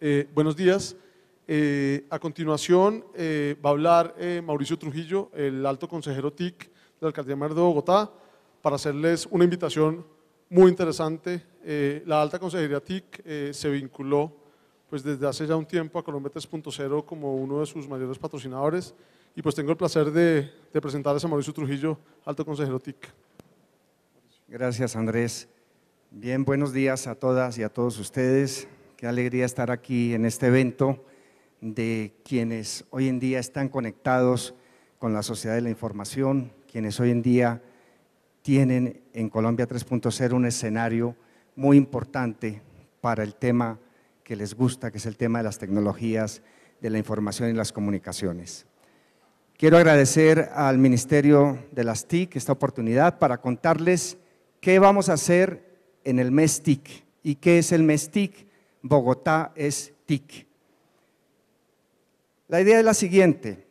Eh, buenos días. Eh, a continuación eh, va a hablar Mauricio Trujillo, el alto consejero TIC de la Alcaldía Mayor de Bogotá, para hacerles una invitación muy interesante. la alta consejería TIC se vinculó pues, desde hace ya un tiempo a Colombia 3.0 como uno de sus mayores patrocinadores y pues tengo el placer de, de presentarles a Mauricio Trujillo, alto consejero TIC. Gracias Andrés. Bien, buenos días a todas y a todos ustedes. Qué alegría estar aquí en este evento de quienes hoy en día están conectados con la sociedad de la información, quienes hoy en día tienen en Colombia 3.0 un escenario muy importante para el tema que les gusta, que es el tema de las tecnologías de la información y las comunicaciones. Quiero agradecer al Ministerio de las TIC esta oportunidad para contarles qué vamos a hacer en el mes TIC. ¿Y qué es el mes TIC? Bogotá es TIC. La idea es la siguiente.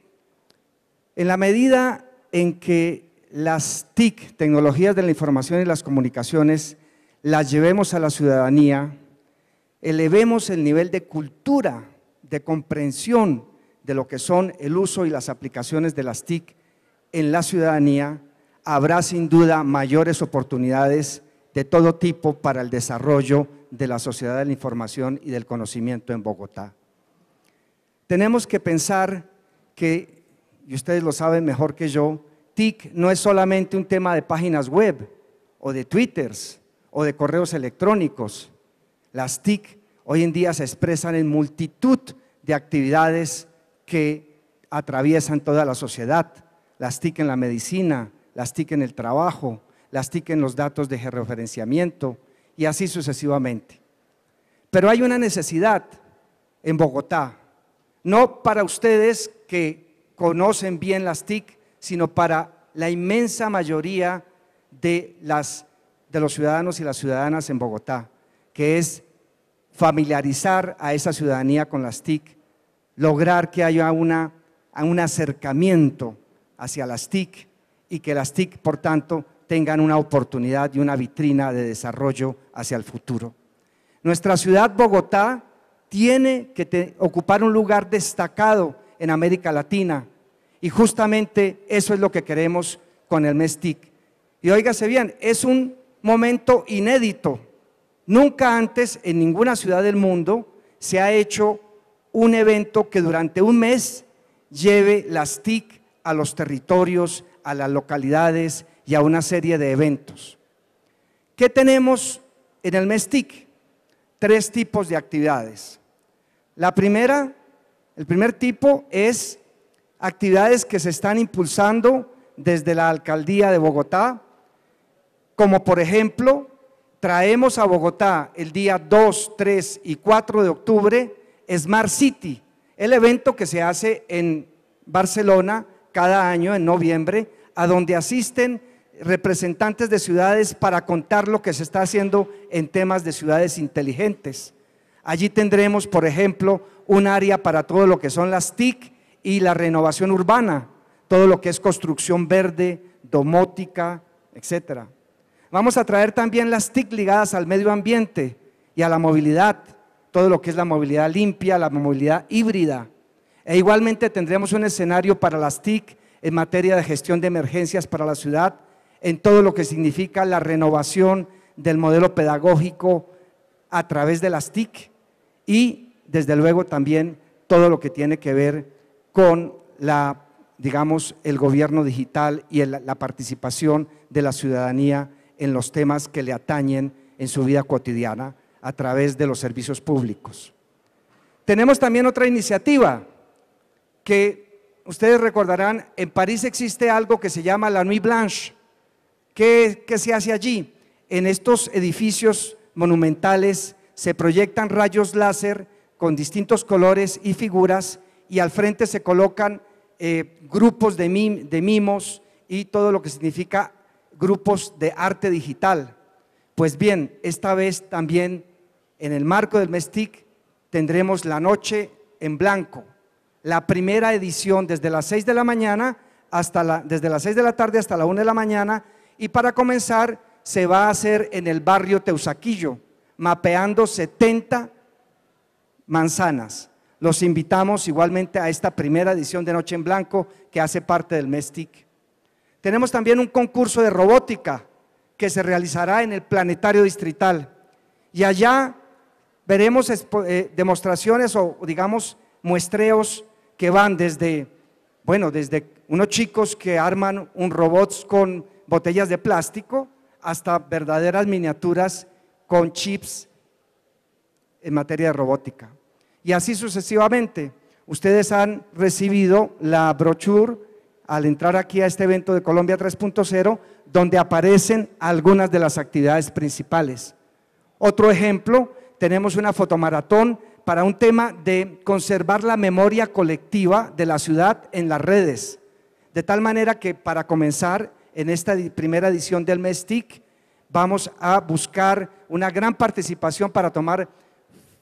En la medida en que las TIC, tecnologías de la información y las comunicaciones, las llevemos a la ciudadanía, elevemos el nivel de cultura, de comprensión de lo que son el uso y las aplicaciones de las TIC en la ciudadanía, habrá sin duda mayores oportunidades de todo tipo para el desarrollo de la sociedad de la información y del conocimiento en Bogotá. Tenemos que pensar que, y ustedes lo saben mejor que yo, TIC no es solamente un tema de páginas web o de twitters o de correos electrónicos. Las TIC hoy en día se expresan en multitud de actividades que atraviesan toda la sociedad. Las TIC en la medicina, las TIC en el trabajo, las TIC en los datos de georreferenciamiento y así sucesivamente. Pero hay una necesidad en Bogotá, no para ustedes que conocen bien las TIC, sino para la inmensa mayoría de, los ciudadanos y las ciudadanas en Bogotá, que es familiarizar a esa ciudadanía con las TIC, lograr que haya una, un acercamiento hacia las TIC y que las TIC, por tanto, tengan una oportunidad y una vitrina de desarrollo hacia el futuro. Nuestra ciudad, Bogotá, tiene que ocupar un lugar destacado en América Latina y justamente eso es lo que queremos con el mes TIC. Y óigase bien, es un momento inédito. Nunca antes en ninguna ciudad del mundo se ha hecho un evento que durante un mes lleve las TIC a los territorios, a las localidades y a una serie de eventos. ¿Qué tenemos en el mes TIC? Tres tipos de actividades. La primera, el primer tipo es actividades que se están impulsando desde la alcaldía de Bogotá, como por ejemplo, traemos a Bogotá el día 2, 3 y 4 de octubre Smart City, el evento que se hace en Barcelona cada año en noviembre, a donde asisten representantes de ciudades para contar lo que se está haciendo en temas de ciudades inteligentes. Allí tendremos, por ejemplo, un área para todo lo que son las TIC y la renovación urbana, todo lo que es construcción verde, domótica, etcétera. Vamos a traer también las TIC ligadas al medio ambiente y a la movilidad, todo lo que es la movilidad limpia, la movilidad híbrida. E igualmente tendremos un escenario para las TIC en materia de gestión de emergencias para la ciudad, en todo lo que significa la renovación del modelo pedagógico a través de las TIC y desde luego también todo lo que tiene que ver con la, digamos, el gobierno digital y la participación de la ciudadanía en los temas que le atañen en su vida cotidiana a través de los servicios públicos. Tenemos también otra iniciativa que ustedes recordarán, en París existe algo que se llama la Nuit Blanche, ¿Qué, se hace allí? En estos edificios monumentales se proyectan rayos láser con distintos colores y figuras y al frente se colocan eh, grupos de, mimos y todo lo que significa grupos de arte digital. Pues bien, esta vez también en el marco del Mestic tendremos la noche en blanco, la primera edición desde las 6 de la mañana hasta la, desde las 6 de la tarde hasta la 1 de la mañana y para comenzar, se va a hacer en el barrio Teusaquillo, mapeando 70 manzanas. Los invitamos igualmente a esta primera edición de Noche en Blanco que hace parte del MESTIC. Tenemos también un concurso de robótica que se realizará en el Planetario Distrital. Y allá veremos eh, demostraciones o digamos muestreos que van desde, bueno, desde unos chicos que arman un robot con botellas de plástico hasta verdaderas miniaturas con chips en materia de robótica. Y así sucesivamente. Ustedes han recibido la brochure al entrar aquí a este evento de Colombia 3.0, donde aparecen algunas de las actividades principales. Otro ejemplo, tenemos una fotomaratón para un tema de conservar la memoria colectiva de la ciudad en las redes. De tal manera que para comenzar en esta primera edición del MESTIC vamos a buscar una gran participación para tomar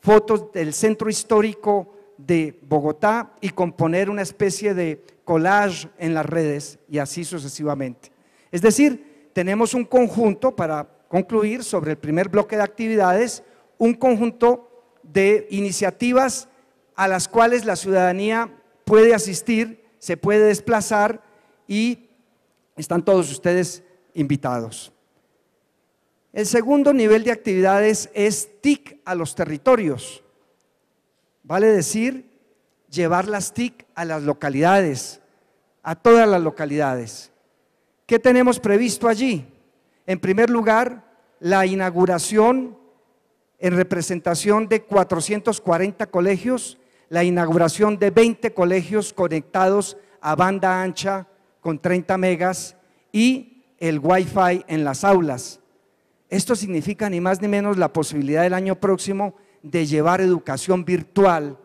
fotos del centro histórico de Bogotá y componer una especie de collage en las redes y así sucesivamente. Es decir, tenemos un conjunto para concluir sobre el primer bloque de actividades, un conjunto de iniciativas a las cuales la ciudadanía puede asistir, se puede desplazar y están todos ustedes invitados. El segundo nivel de actividades es TIC a los territorios. Vale decir, llevar las TIC a las localidades, a todas las localidades. ¿Qué tenemos previsto allí? En primer lugar, la inauguración en representación de 440 colegios, la inauguración de 20 colegios conectados a banda ancha con 30 megas y el Wi-Fi en las aulas. Esto significa ni más ni menos la posibilidad del año próximo de llevar educación virtual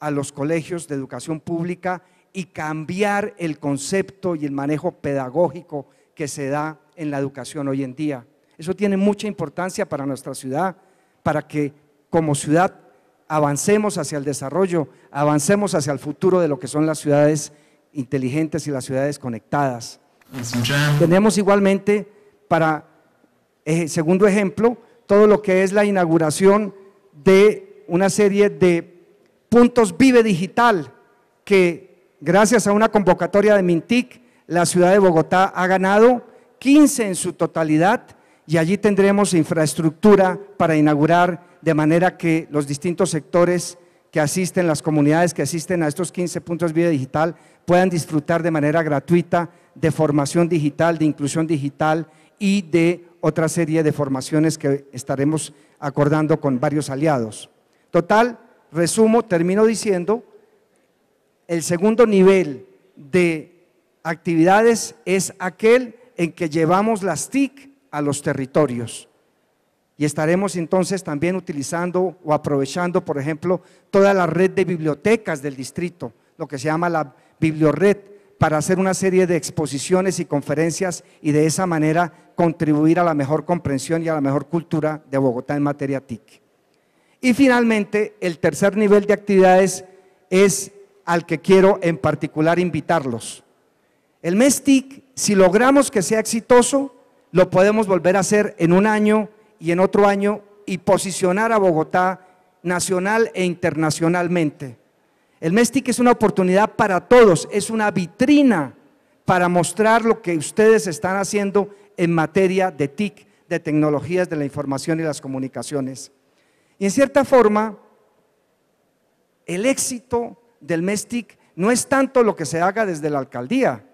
a los colegios de educación pública y cambiar el concepto y el manejo pedagógico que se da en la educación hoy en día. Eso tiene mucha importancia para nuestra ciudad para que como ciudad avancemos hacia el desarrollo, avancemos hacia el futuro de lo que son las ciudades inteligentes y las ciudades conectadas. Tenemos igualmente para, eh, segundo ejemplo, todo lo que es la inauguración de una serie de puntos Vive Digital que gracias a una convocatoria de Mintic, la ciudad de Bogotá ha ganado 15 en su totalidad y allí tendremos infraestructura para inaugurar de manera que los distintos sectores que asisten, las comunidades que asisten a estos 15 puntos vida digital, puedan disfrutar de manera gratuita de formación digital, de inclusión digital y de otra serie de formaciones que estaremos acordando con varios aliados. Total, resumo, termino diciendo, el segundo nivel de actividades es aquel en que llevamos las TIC a los territorios. Y estaremos entonces también utilizando o aprovechando, por ejemplo, toda la red de bibliotecas del distrito, lo que se llama la bibliored, para hacer una serie de exposiciones y conferencias y de esa manera contribuir a la mejor comprensión y a la mejor cultura de Bogotá en materia TIC. Y finalmente, el tercer nivel de actividades es al que quiero en particular invitarlos. El mes TIC, si logramos que sea exitoso, lo podemos volver a hacer en un año y en otro año y posicionar a Bogotá nacional e internacionalmente. El MESTIC es una oportunidad para todos, es una vitrina para mostrar lo que ustedes están haciendo en materia de TIC, de tecnologías de la información y las comunicaciones. Y en cierta forma, el éxito del MESTIC no es tanto lo que se haga desde la alcaldía,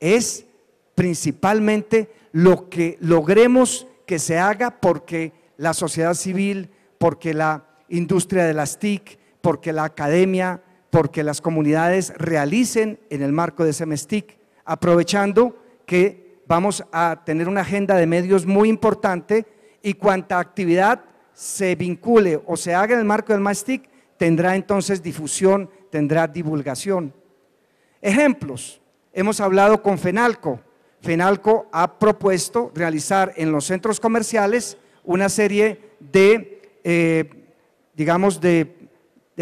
es principalmente lo que logremos que se haga porque la sociedad civil, porque la industria de las TIC, porque la academia, porque las comunidades realicen en el marco de ese MESTIC, aprovechando que vamos a tener una agenda de medios muy importante y cuanta actividad se vincule o se haga en el marco del MESTIC, tendrá entonces difusión, tendrá divulgación. Ejemplos, hemos hablado con FENALCO, FENALCO ha propuesto realizar en los centros comerciales una serie de, eh, digamos, de,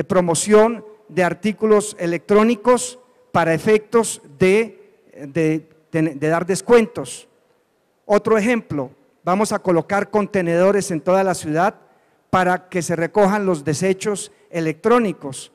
promoción de artículos electrónicos para efectos de, de dar descuentos. Otro ejemplo, vamos a colocar contenedores en toda la ciudad para que se recojan los desechos electrónicos.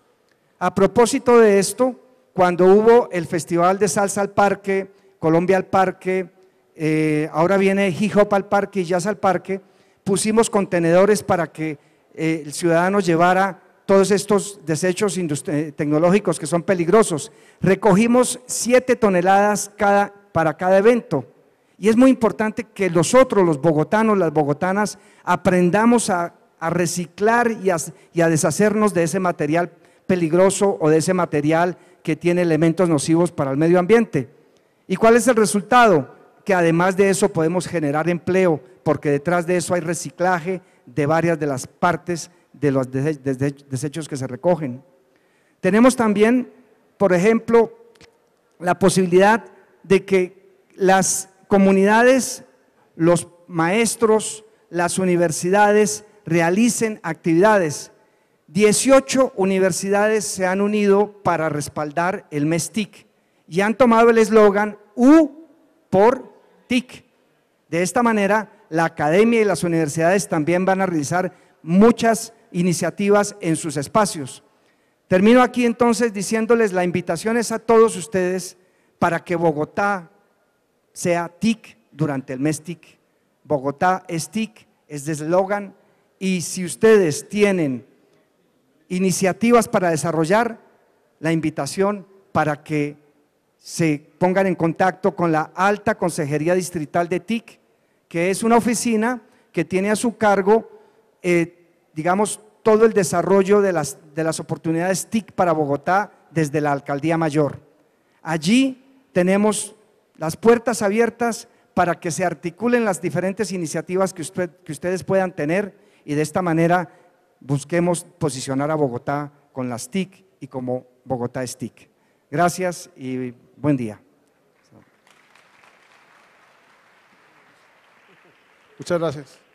A propósito de esto, cuando hubo el Festival de Salsa al Parque, Colombia al Parque, eh, ahora viene Hip Hop al Parque y Jazz al Parque, pusimos contenedores para que eh, el ciudadano llevara todos estos desechos eh, tecnológicos que son peligrosos. Recogimos siete toneladas cada, para cada evento. Y es muy importante que nosotros, los bogotanos, las bogotanas, aprendamos a, reciclar y a deshacernos de ese material peligroso o de ese material que tiene elementos nocivos para el medio ambiente. ¿Y cuál es el resultado? Que además de eso podemos generar empleo, porque detrás de eso hay reciclaje de varias de las partes de los desechos que se recogen. Tenemos también, por ejemplo, la posibilidad de que las comunidades, los maestros, las universidades realicen actividades 18 universidades se han unido para respaldar el mes TIC y han tomado el eslogan U por TIC. De esta manera, la academia y las universidades también van a realizar muchas iniciativas en sus espacios. Termino aquí entonces diciéndoles la invitación es a todos ustedes para que Bogotá sea TIC durante el mes TIC. Bogotá es TIC, es de eslogan y si ustedes tienen iniciativas para desarrollar, la invitación para que se pongan en contacto con la Alta Consejería Distrital de TIC, que es una oficina que tiene a su cargo, eh, digamos, todo el desarrollo de las, de las oportunidades TIC para Bogotá desde la Alcaldía Mayor. Allí tenemos las puertas abiertas para que se articulen las diferentes iniciativas que, usted, que ustedes puedan tener y de esta manera busquemos posicionar a Bogotá con las TIC y como Bogotá es TIC. Gracias y buen día. Muchas gracias.